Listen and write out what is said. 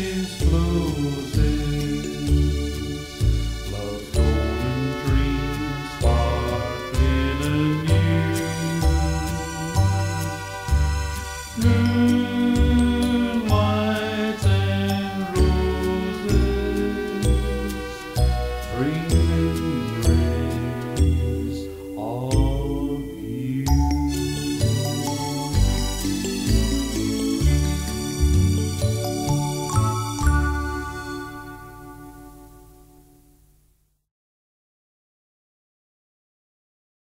His flows.